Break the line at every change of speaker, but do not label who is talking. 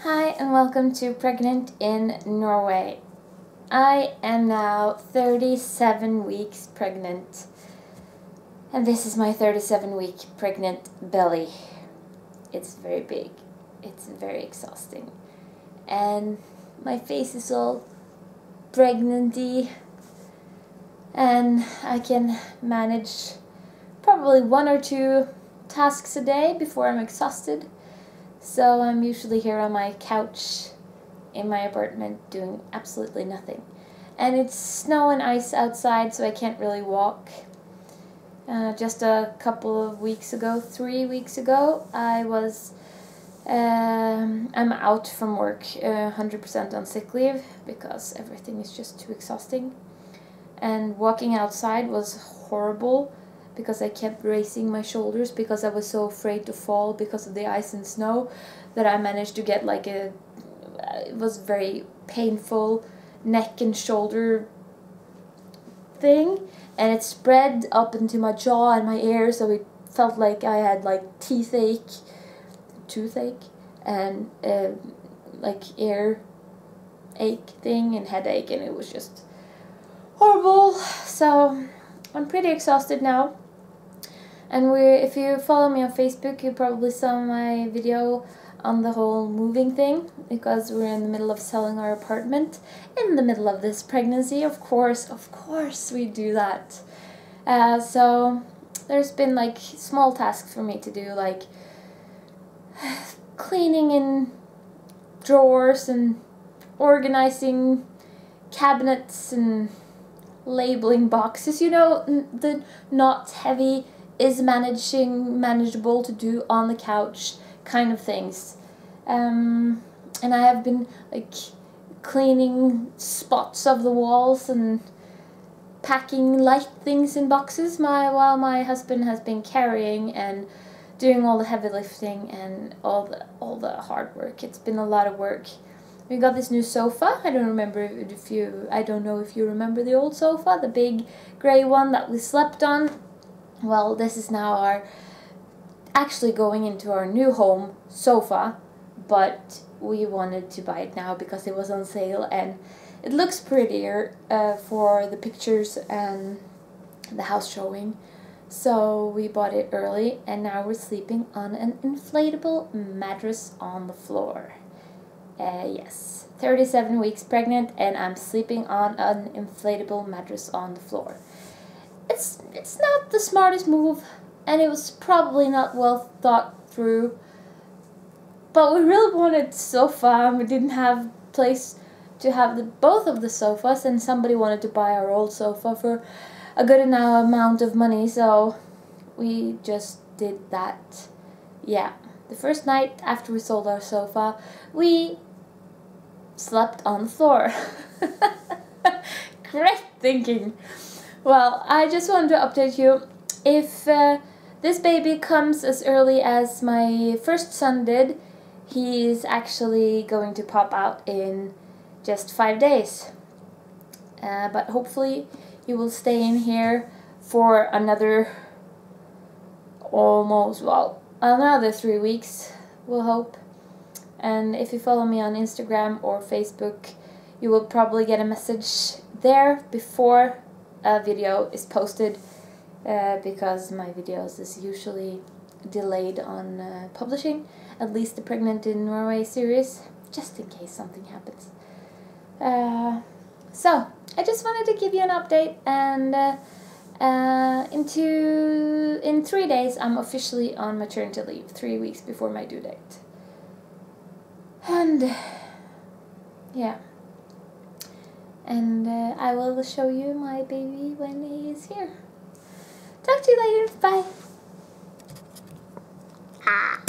Hi and welcome to Pregnant in Norway. I am now 37 weeks pregnant. And this is my 37 week pregnant belly. It's very big, it's very exhausting. And my face is all pregnanty. And I can manage probably one or two tasks a day before I'm exhausted so I'm usually here on my couch in my apartment doing absolutely nothing. And it's snow and ice outside, so I can't really walk. Uh, just a couple of weeks ago, three weeks ago, I was um, I'm out from work uh, 100% on sick leave because everything is just too exhausting. And walking outside was horrible because I kept raising my shoulders because I was so afraid to fall because of the ice and snow that I managed to get like a it was very painful neck and shoulder thing. And it spread up into my jaw and my ear so it felt like I had like teeth ache toothache and uh, like ear ache thing and headache and it was just horrible. So I'm pretty exhausted now and we, if you follow me on Facebook, you probably saw my video on the whole moving thing because we're in the middle of selling our apartment in the middle of this pregnancy. Of course, of course, we do that. Uh, so there's been like small tasks for me to do, like cleaning in drawers and organizing cabinets and labeling boxes. You know, the not heavy is managing manageable to do on the couch kind of things. Um, and I have been like cleaning spots of the walls and packing light things in boxes my while my husband has been carrying and doing all the heavy lifting and all the all the hard work. It's been a lot of work. We got this new sofa. I don't remember if you i don't know if you remember the old sofa the big gray one that we slept on well, this is now our actually going into our new home sofa, but we wanted to buy it now because it was on sale and it looks prettier uh, for the pictures and the house showing. So we bought it early and now we're sleeping on an inflatable mattress on the floor. Uh, yes, 37 weeks pregnant and I'm sleeping on an inflatable mattress on the floor it's it's not the smartest move, and it was probably not well thought through. But we really wanted sofa, and we didn't have place to have the both of the sofas, and somebody wanted to buy our old sofa for a good enough amount of money, so we just did that. Yeah, the first night after we sold our sofa, we slept on the floor. Great thinking. Well, I just wanted to update you. If uh, this baby comes as early as my first son did, he's actually going to pop out in just five days. Uh, but hopefully he will stay in here for another almost, well, another three weeks, we'll hope. And if you follow me on Instagram or Facebook, you will probably get a message there before a video is posted uh, because my videos is usually delayed on uh, publishing, at least the Pregnant in Norway series, just in case something happens. Uh, so, I just wanted to give you an update and uh, uh, into in three days I'm officially on maternity leave, three weeks before my due date. And yeah and uh, I will show you my baby when he is here. Talk to you later. Bye. Ah.